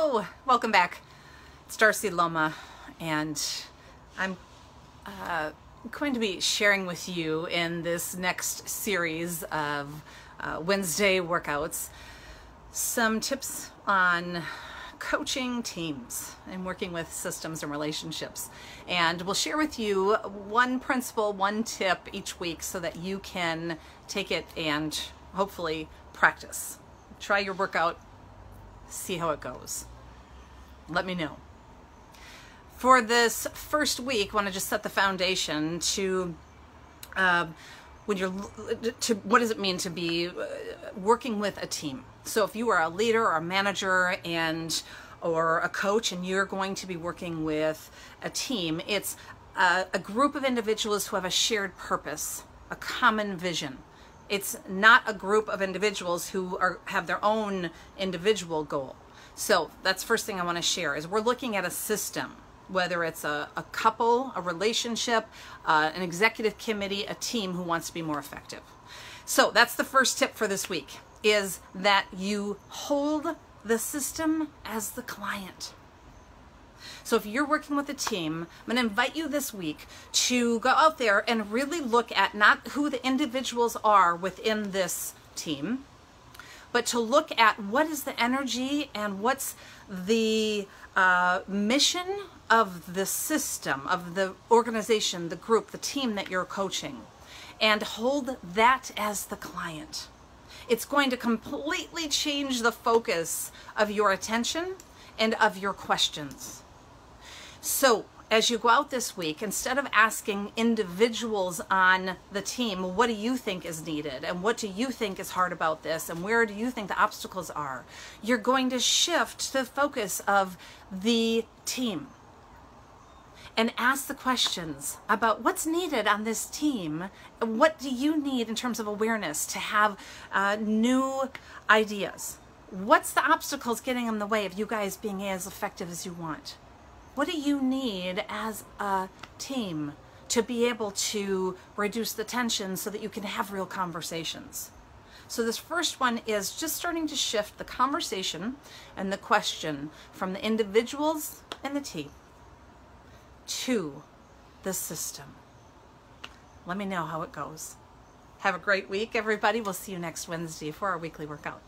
Hello, welcome back. It's Darcy Luoma, and I'm uh, going to be sharing with you in this next series of uh, Wednesday workouts some tips on coaching teams and working with systems and relationships. And we'll share with you one principle, one tip each week so that you can take it and hopefully practice. Try your workout see how it goes. Let me know. For this first week, I want to just set the foundation to uh, when you're to what does it mean to be uh, working with a team. So if you are a leader or a manager and or a coach and you're going to be working with a team, it's a, a group of individuals who have a shared purpose, a common vision. It's not a group of individuals who are have their own individual goal. So that's first thing I want to share is we're looking at a system, whether it's a, a couple, a relationship, uh, an executive committee, a team who wants to be more effective. So that's the first tip for this week is that you hold the system as the client. So if you're working with a team, I'm going to invite you this week to go out there and really look at not who the individuals are within this team, but to look at what is the energy and what's the uh, mission of the system, of the organization, the group, the team that you're coaching, and hold that as the client. It's going to completely change the focus of your attention and of your questions. So, as you go out this week, instead of asking individuals on the team, what do you think is needed? And what do you think is hard about this? And where do you think the obstacles are? You're going to shift the focus of the team and ask the questions about what's needed on this team. What do you need in terms of awareness to have uh, new ideas? What's the obstacles getting in the way of you guys being as effective as you want? What do you need as a team to be able to reduce the tension so that you can have real conversations? So this first one is just starting to shift the conversation and the question from the individuals and the team to the system. Let me know how it goes. Have a great week, everybody. We'll see you next Wednesday for our weekly workout.